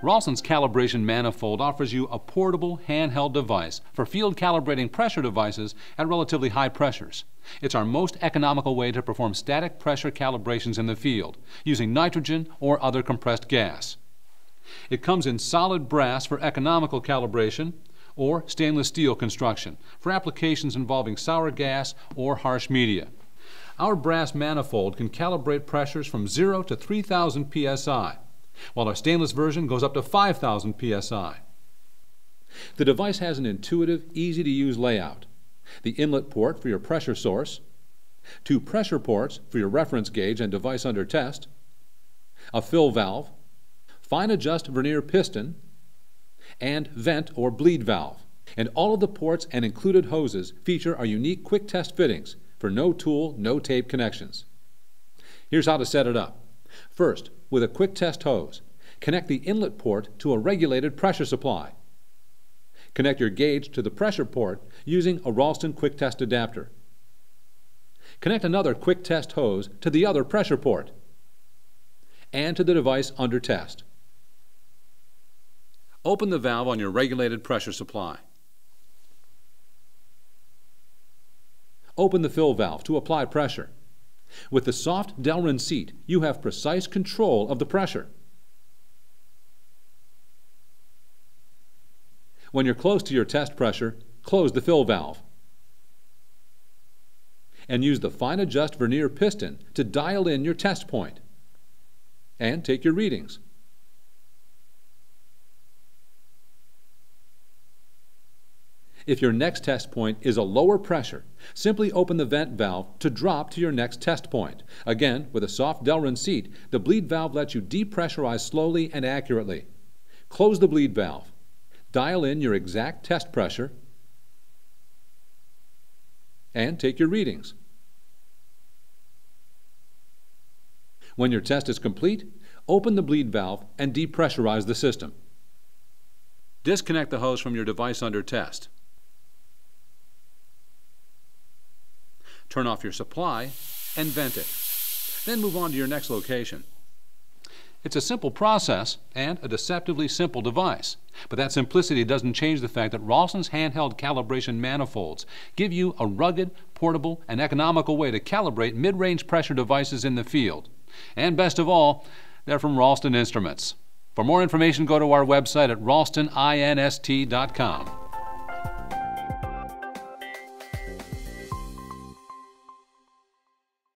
Ralston's calibration manifold offers you a portable handheld device for field calibrating pressure devices at relatively high pressures. It's our most economical way to perform static pressure calibrations in the field using nitrogen or other compressed gas. It comes in solid brass for economical calibration or stainless steel construction for applications involving sour gas or harsh media. Our brass manifold can calibrate pressures from 0 to 3000 psi while our stainless version goes up to 5,000 psi. The device has an intuitive, easy to use layout. The inlet port for your pressure source, two pressure ports for your reference gauge and device under test, a fill valve, fine adjust vernier piston, and vent or bleed valve. And all of the ports and included hoses feature our unique quick test fittings for no tool, no tape connections. Here's how to set it up. First, with a quick test hose, connect the inlet port to a regulated pressure supply. Connect your gauge to the pressure port using a Ralston quick test adapter. Connect another quick test hose to the other pressure port and to the device under test. Open the valve on your regulated pressure supply. Open the fill valve to apply pressure. With the soft Delrin seat, you have precise control of the pressure. When you're close to your test pressure, close the fill valve. And use the fine adjust vernier piston to dial in your test point. And take your readings. If your next test point is a lower pressure, simply open the vent valve to drop to your next test point. Again, with a soft Delrin seat, the bleed valve lets you depressurize slowly and accurately. Close the bleed valve. Dial in your exact test pressure and take your readings. When your test is complete, open the bleed valve and depressurize the system. Disconnect the hose from your device under test. Turn off your supply, and vent it. Then move on to your next location. It's a simple process and a deceptively simple device. But that simplicity doesn't change the fact that Ralston's handheld calibration manifolds give you a rugged, portable, and economical way to calibrate mid-range pressure devices in the field. And best of all, they're from Ralston Instruments. For more information, go to our website at ralstoninst.com.